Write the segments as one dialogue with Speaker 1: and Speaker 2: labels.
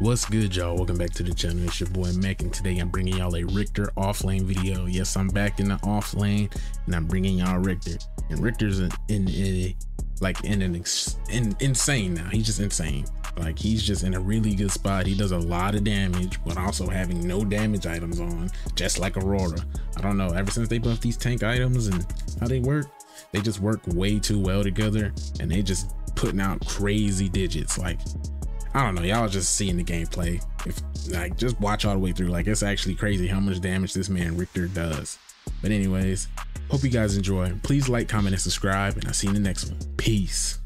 Speaker 1: What's good, y'all? Welcome back to the channel. It's your boy Mac, and today I'm bringing y'all a Riktor offlane video. Yes, I'm back in the offlane, and I'm bringing y'all Riktor. And Riktor's in, in, in like in an in, insane now. He's just insane. Like he's just in a really good spot. He does a lot of damage, but also having no damage items on, just like Aurora. I don't know. Ever since they buffed these tank items and how they work, they just work way too well together, and they just putting out crazy digits. Like I don't know, y'all just seeing the gameplay. If like just watch all the way through. Like it's actually crazy how much damage this man Riktor does. But anyways, hope you guys enjoy. Please like, comment, and subscribe, and I'll see you in the next one. Peace.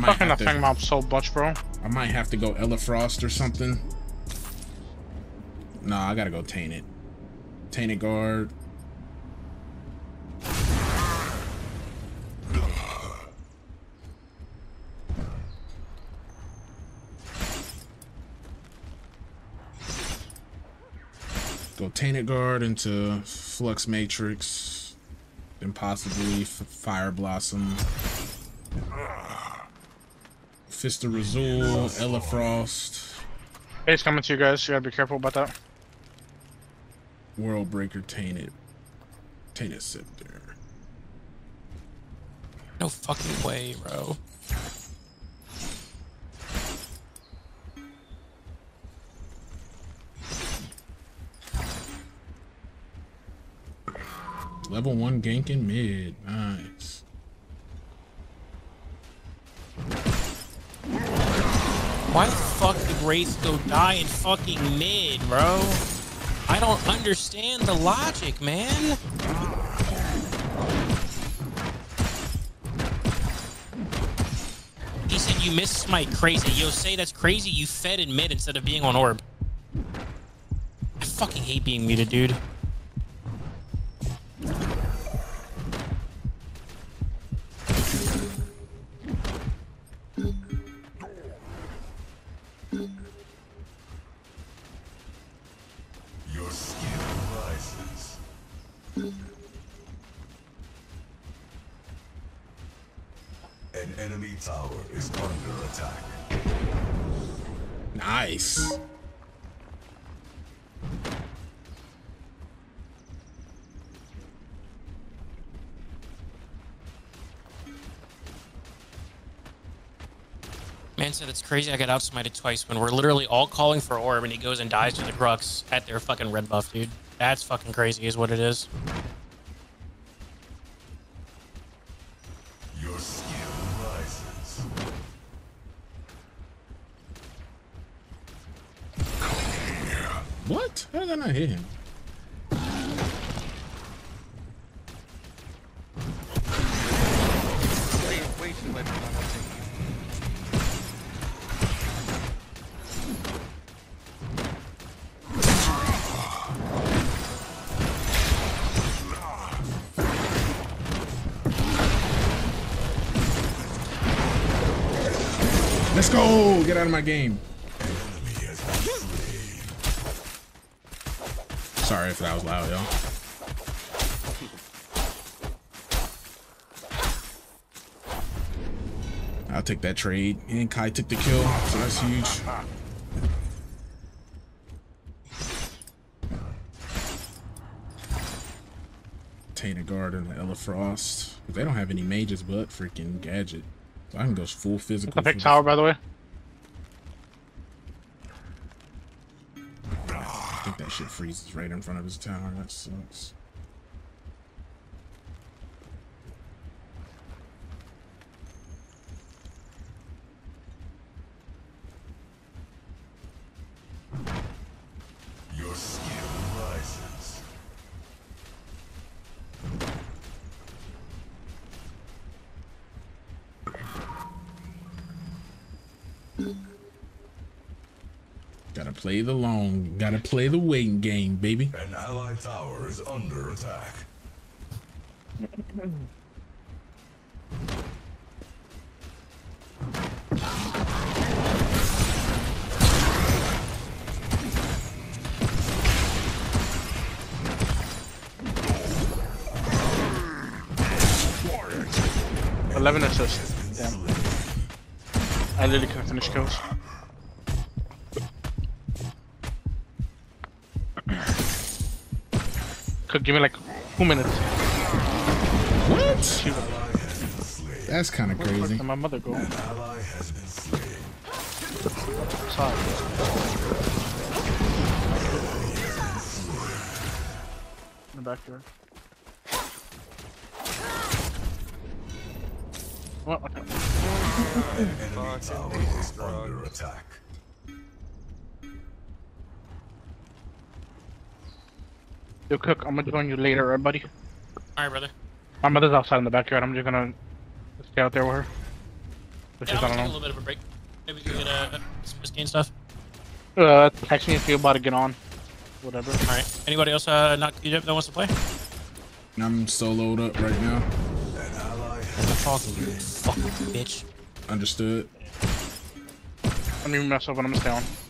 Speaker 2: Fucking the thing mob so much, bro.
Speaker 1: I might have to go Elafrost or something. Nah, I gotta go Tainted. Tainted Guard. Go Tainted Guard into Flux Matrix. Then possibly Fire Blossom. Fist of Razuul, Ella Frost.
Speaker 2: Hey, it's coming to you guys. You gotta be careful about that.
Speaker 1: World Breaker Tainted. Tainted Scepter.
Speaker 3: No fucking way, bro.
Speaker 1: Level 1 ganking mid. Nice.
Speaker 3: Why the fuck did Wraith go die in fucking mid, bro? I don't understand the logic, man. He said you missed Smite crazy. Yo, say that's crazy. You fed in mid instead of being on orb. I fucking hate being muted, dude. It's crazy I got outsmited twice when we're literally all calling for orb and he goes and dies to the Grux at their fucking red buff, dude. That's fucking crazy is what it is.
Speaker 1: Out of my game.
Speaker 4: Enemy has been slain.
Speaker 1: Sorry if that was loud, y'all. I'll take that trade. And Kai took the kill, so that's huge. Tainted Guard and the Elafrost. They don't have any mages but freaking Gadget. So I can go full physical.
Speaker 2: The big tower, by the way.
Speaker 1: Freezes right in front of his tower. That sucks. The long, gotta play the waiting game, baby.
Speaker 4: An allied tower is under attack.
Speaker 2: Eleven assists. Damn. I literally couldn't finish kills. Could give me like two minutes.
Speaker 1: What? That's kind of
Speaker 2: Where
Speaker 1: crazy.
Speaker 2: did my mother go?
Speaker 4: Ally has been slain.
Speaker 2: Sorry. In the backyard. What? Okay. Yo, Cook, I'm gonna join you later, alright, buddy?
Speaker 3: All right, brother.
Speaker 2: My mother's outside in the backyard. I'm just gonna stay out there with her. But
Speaker 3: Yeah,
Speaker 2: she's
Speaker 3: I'm
Speaker 2: not
Speaker 3: gonna take a little bit of a break. Maybe we can get uh, some Biscayne stuff.
Speaker 2: Uh, text me if you're about to get on. Whatever.
Speaker 3: All right. Anybody else uh, not queued up that wants to play?
Speaker 1: I'm soloed up right now.
Speaker 4: An ally has
Speaker 3: I'm talking you, fucking bitch.
Speaker 1: Understood.
Speaker 2: I don't even mess up when I'm gonna stay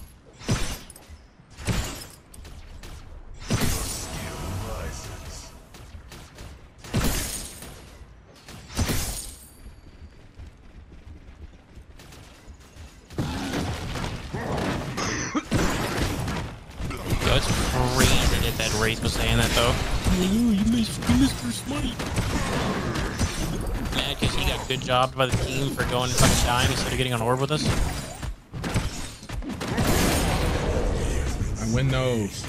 Speaker 3: he got good jobbed by the team for going and fucking dying instead of getting on orb with us.
Speaker 1: I win those.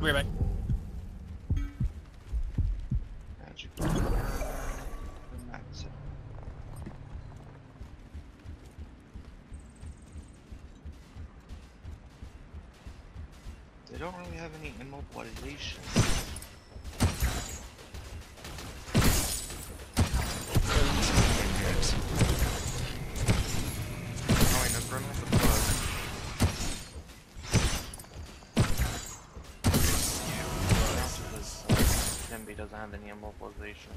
Speaker 3: We're back.
Speaker 5: Magic. That's it. They don't really have any immobilization. Doesn't any immobilization.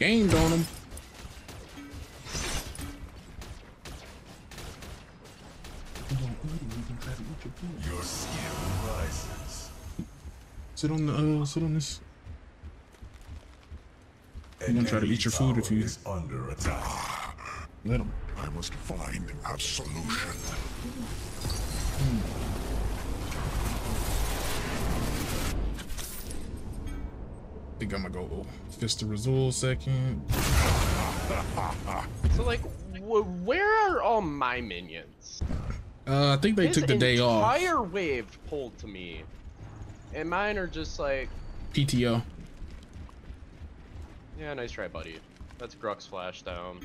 Speaker 1: Gained on him.
Speaker 4: Your skill rises.
Speaker 1: Sit on the uh, sit on this. You're gonna try to eat your food if you-
Speaker 4: under attack.
Speaker 1: Let him.
Speaker 6: I must find a solution.
Speaker 1: Think I'm gonna go Fist of Razuul second.
Speaker 7: So like, wh- where are all my minions?
Speaker 1: Uh, I think they
Speaker 7: His
Speaker 1: took the day off.
Speaker 7: Entire wave pulled to me, and mine are just like,
Speaker 1: PTO.
Speaker 7: yeah, nice try, buddy. That's Grux flash down.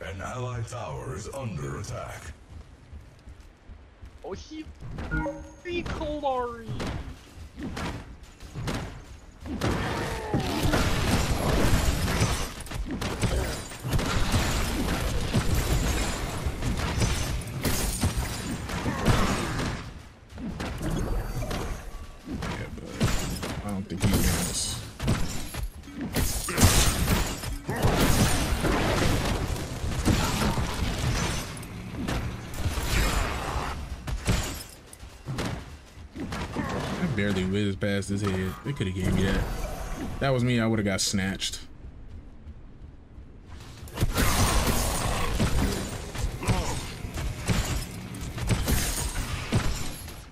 Speaker 4: An allied tower is under attack.
Speaker 7: Oh, he, he Kallari.
Speaker 1: Yeah, I barely whizzed past his head. They could have gave me that. That was me. I would have got snatched.
Speaker 4: An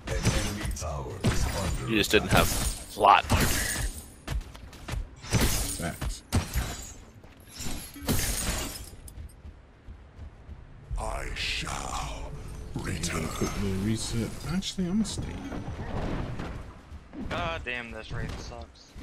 Speaker 4: enemy tower is under
Speaker 5: You just didn't have a lot.
Speaker 1: Facts.
Speaker 6: I shall return.
Speaker 1: Quick little reset. Actually, I'm gonna stay.
Speaker 5: God damn, this raid sucks.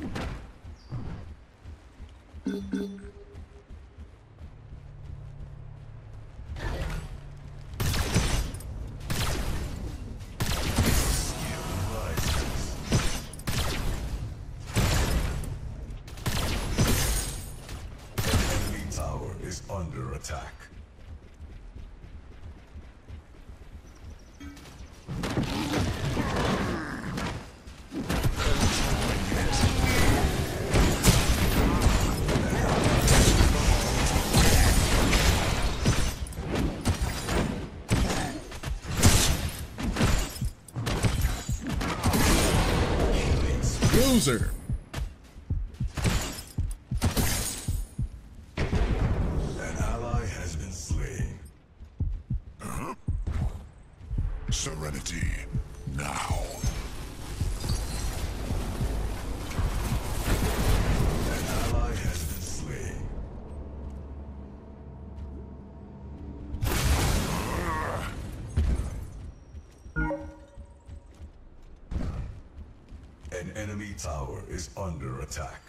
Speaker 1: Loser.
Speaker 4: Is under attack.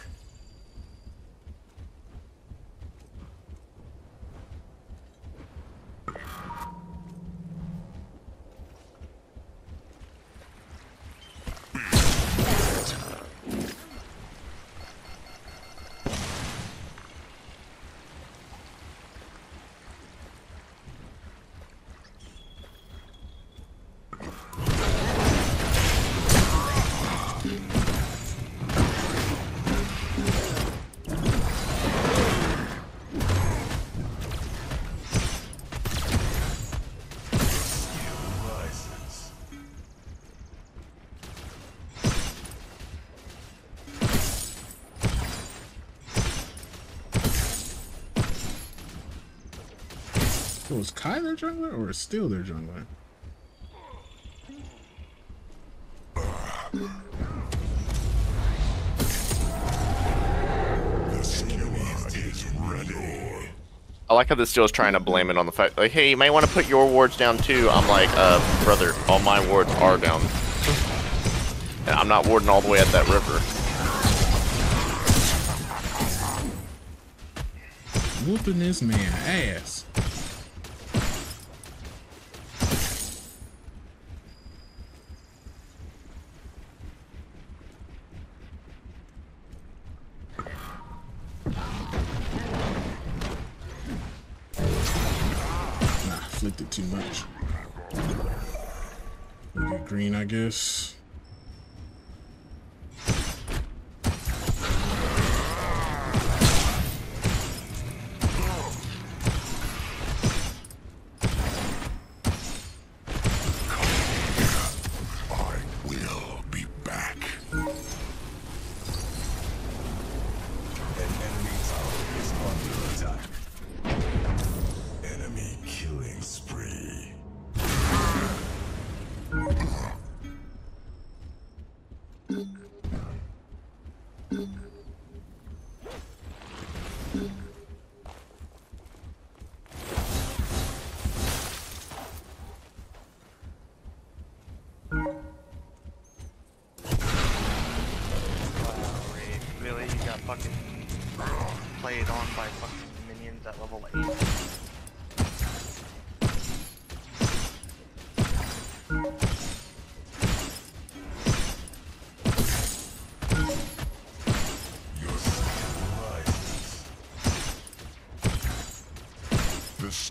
Speaker 1: Was Kai their jungler or is still their jungler?
Speaker 6: The skewer is ready.
Speaker 8: I like how this still is trying to blame it on the fact, like, hey, you may want to put your wards down too. I'm like, uh, brother, all my wards are down. And I'm not warding all the way at that river.
Speaker 1: Whooping this man ass. Nah, flipped it too much. Green, I guess.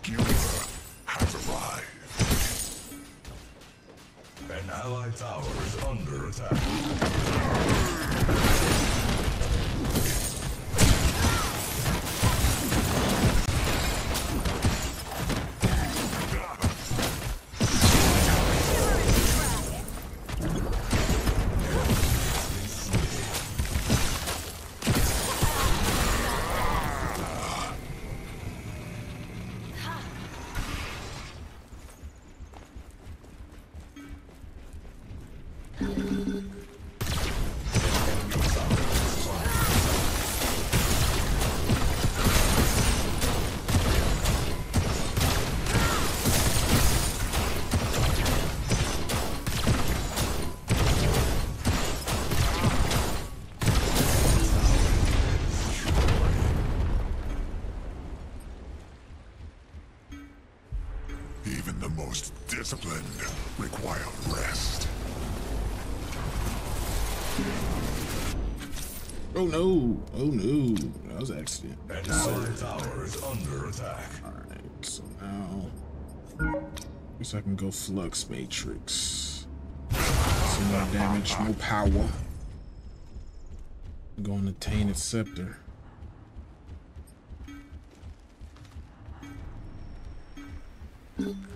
Speaker 6: Skewer has arrived.
Speaker 4: An allied tower is under attack.
Speaker 1: Oh no! Oh no! That was an accident.
Speaker 4: An allied tower is under attack.
Speaker 1: now. Guess I can go Flux Matrix. Some more damage, more power. Going to Tainted Scepter.
Speaker 4: Rises.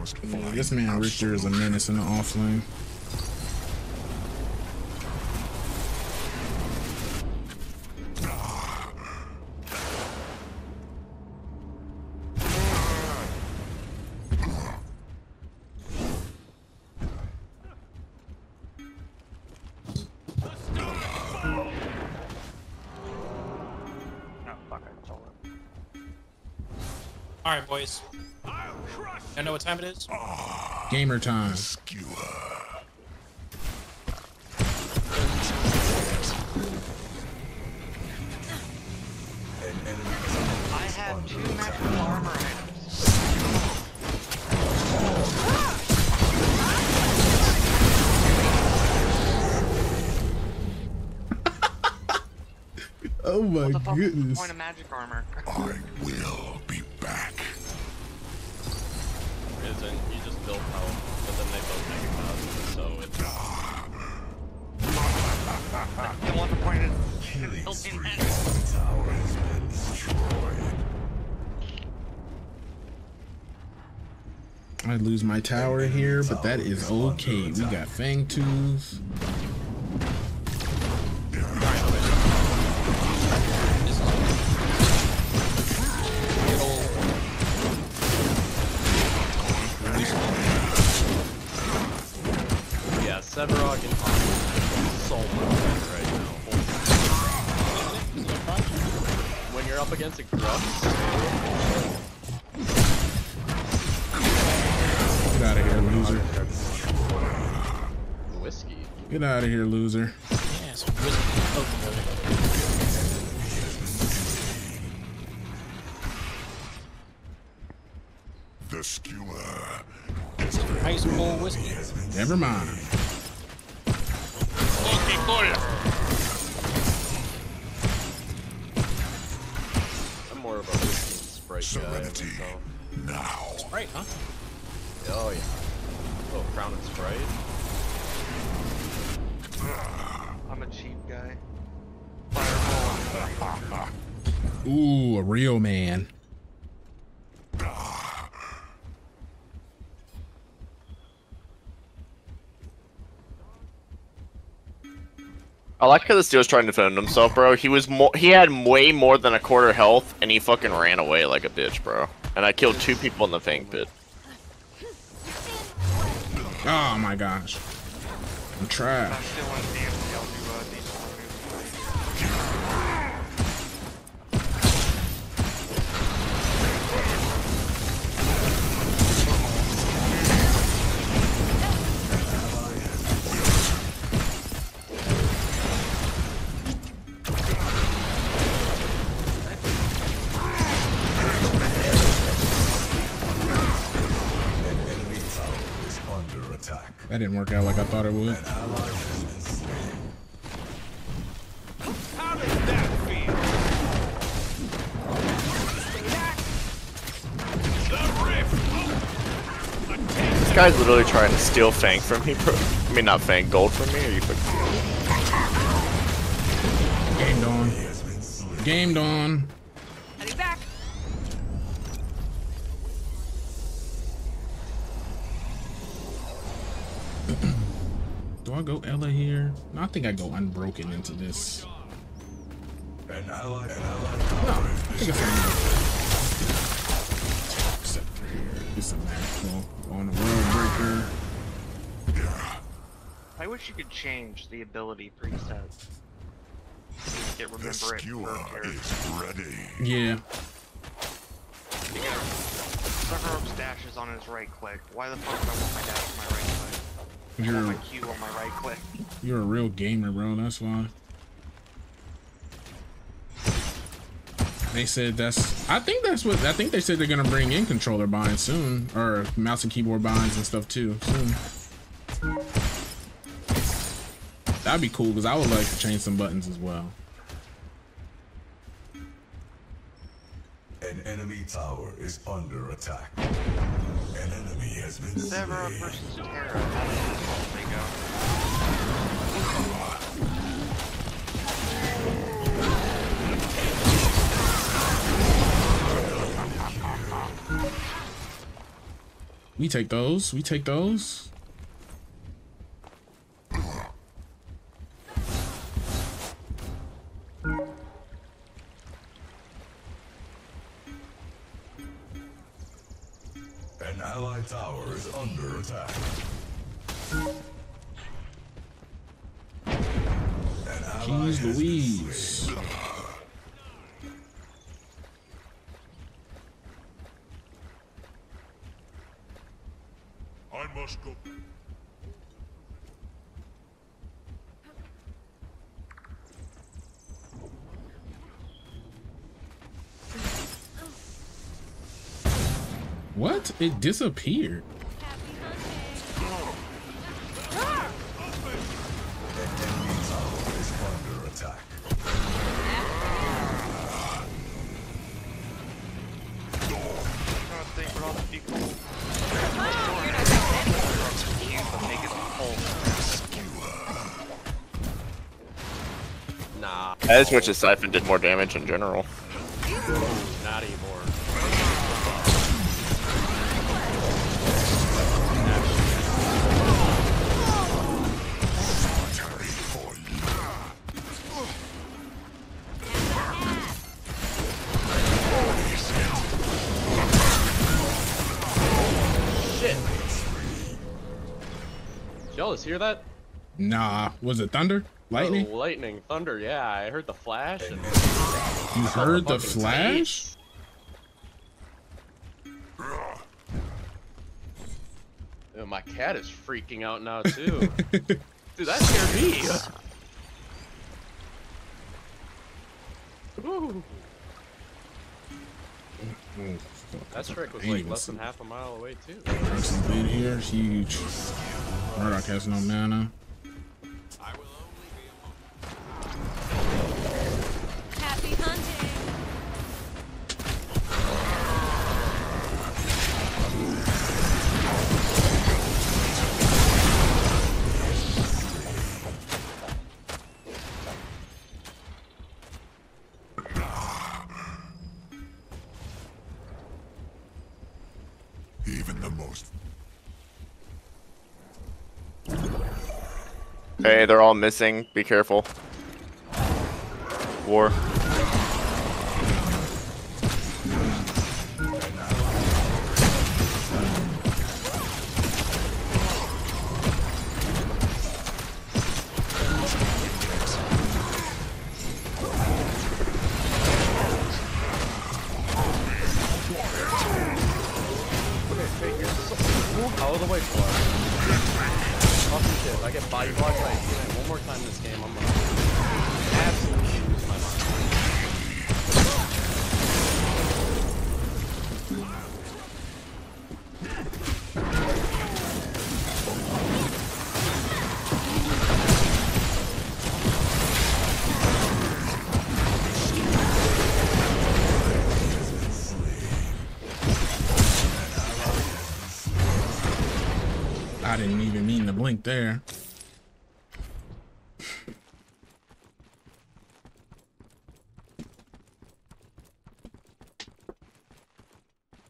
Speaker 7: Yeah,
Speaker 1: this man
Speaker 6: our
Speaker 1: Riktor is a menace in the off lane.
Speaker 5: Oh fuck, I stole.
Speaker 3: All right, boys. I know what time it is.
Speaker 1: Ah, Gamer time.
Speaker 6: Skewer.
Speaker 4: An enemy tower
Speaker 5: I have two
Speaker 4: attack.
Speaker 5: armor items.
Speaker 1: Oh my
Speaker 5: What the fuck is the
Speaker 1: goodness.
Speaker 5: point of magic armor?
Speaker 4: Killing spree. tower has been destroyed.
Speaker 1: I lose my tower here, but that is okay. We got Fangtooth.
Speaker 3: This is good old.
Speaker 7: yeah, Sevarog and against a Grux,
Speaker 1: Get out of here, loser.
Speaker 7: whiskey.
Speaker 1: Get out of here, loser.
Speaker 3: Yeah, some whiskey.
Speaker 6: The skewer.
Speaker 3: Ice cold whiskey.
Speaker 1: Never mind. Ooh, a real man.
Speaker 8: I like how this dude's trying to defend himself, bro. He was more, he had way more than a quarter health, and he fucking ran away like a bitch, bro. And I killed two people in the Fang pit.
Speaker 1: Oh my gosh. I'm trash. That didn't work out like I thought it would.
Speaker 8: This guy's literally trying to steal Fang from me, bro. I mean, not Fang, gold from me. or you fucking?
Speaker 1: Gamed on. Game on. Go Ella here? No, I think I go unbroken into this.
Speaker 4: An ally, an ally
Speaker 1: No, I think it's Scepter here. Get some actual on the world breaker.
Speaker 5: I wish you could change the ability preset. Get
Speaker 6: The
Speaker 5: remember it
Speaker 6: skewer
Speaker 5: per character.
Speaker 6: is ready.
Speaker 1: Yeah.
Speaker 5: Because Sevarog's dash is on his right click. Why the fuck do I want my dash on my right click? I want
Speaker 1: You're
Speaker 5: my Q on my right click.
Speaker 1: you're a real gamer, bro. That's why. They said that's. I think that's what. I think they said they're gonna bring in controller binds soon, or mouse and keyboard binds and stuff too soon. That'd be cool because I would like to change some buttons as well.
Speaker 4: An enemy tower is under attack. An enemy has been
Speaker 5: Severo
Speaker 4: slain.
Speaker 1: We take those. We take those.
Speaker 4: An allied tower is under attack. An ally
Speaker 1: Jeez Louise. What? It disappeared.
Speaker 8: I just wish the Siphon did more damage in general.
Speaker 7: not anymore.
Speaker 6: Tarry for you.
Speaker 7: Shit. Did y'all just hear that?
Speaker 1: Nah. Was it thunder? Lightning?
Speaker 7: Oh, lightning, thunder. Yeah, I heard the flash. And
Speaker 1: You heard the
Speaker 7: fucking
Speaker 1: flash?
Speaker 7: Ew, my cat is freaking out now too. Dude, that scared me. Ooh, that trick was like less than half a mile away too.
Speaker 1: Been here, huge. Murdock has no mana.
Speaker 8: Hey, they're all missing. Be careful. War.
Speaker 1: Blink there.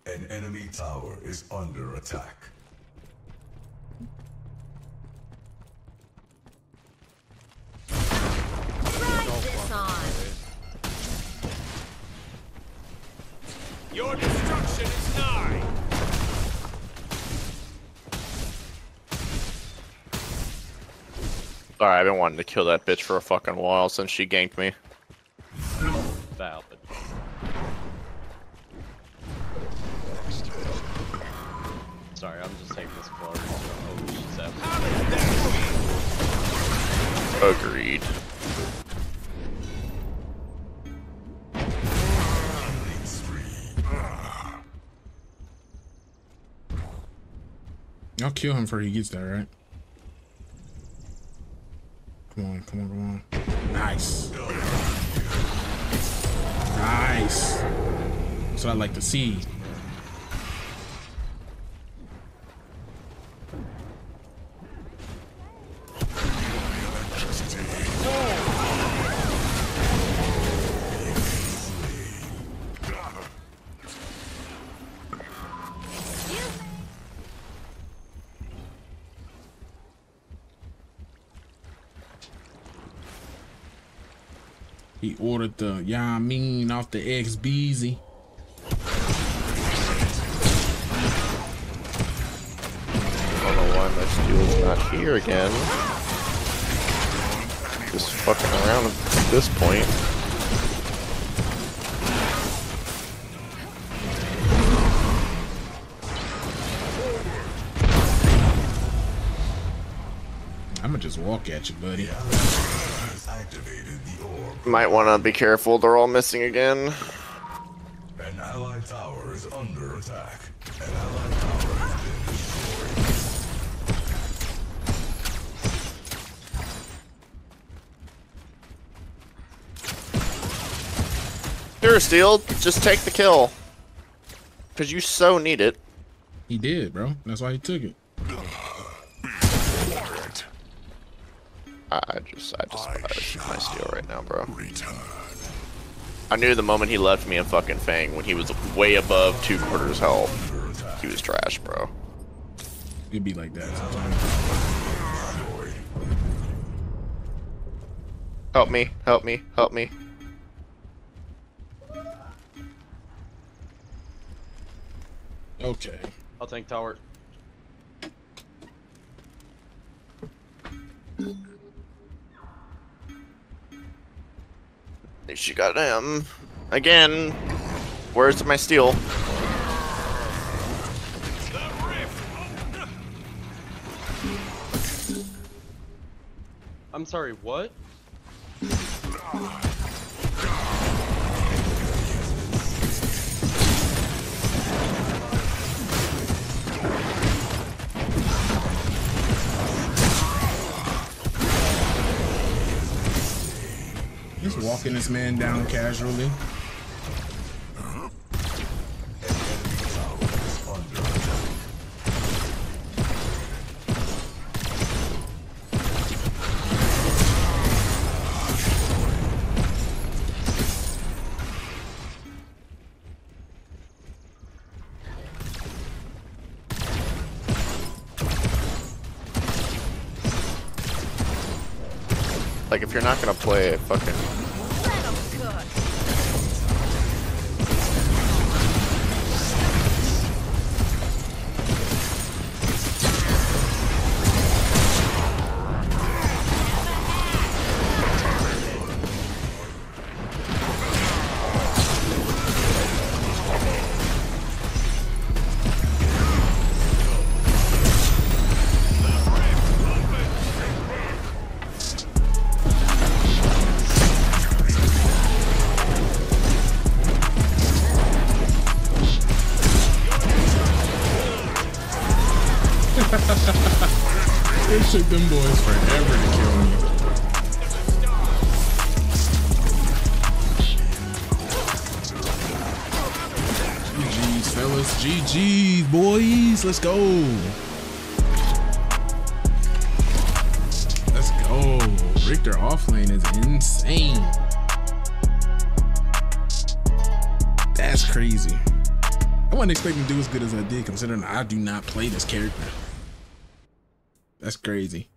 Speaker 4: An enemy tower is under attack.
Speaker 8: Sorry, I've been wanting to kill that bitch for a fucking while since she ganked me.
Speaker 7: Valid. Sorry, I'm just taking this floor. Oh, she's out.
Speaker 8: Agreed.
Speaker 1: I'll kill him before he gets there, right? Come on, come on, come on. Nice. Nice. That's what I like to see. He ordered the, yeah, I mean, off the X Beezy.
Speaker 8: I don't know why my steel's not here again. Just fucking around at this point.
Speaker 1: Walk at you, buddy.
Speaker 4: Has activated the orb.
Speaker 8: Might want to be careful. They're all missing again.
Speaker 4: An allied tower is under attack. An allied tower has been destroyed.
Speaker 8: Here, Steel, just take the kill. Because you so need it.
Speaker 1: He did, bro. That's why he took it.
Speaker 8: I just I just, I despise my steel right now, bro.
Speaker 6: Return.
Speaker 8: I knew the moment he left me in fucking Fang when he was way above two quarters health. He was trash, bro.
Speaker 1: It'd be like that sometimes.
Speaker 8: Help me, help me, help me.
Speaker 1: Okay.
Speaker 7: I'll tank tower.
Speaker 8: She got him. Again. Where's my steel?
Speaker 7: I'm sorry, what?
Speaker 1: Walking this man down casually.
Speaker 8: Like, if you're not gonna play a fucking
Speaker 1: boys forever to kill me. GG's, fellas. GG boys. Let's go. Let's go. Riktor offlane is insane. That's crazy. I wasn't expecting to do as good as I did, considering I do not play this character. That's crazy.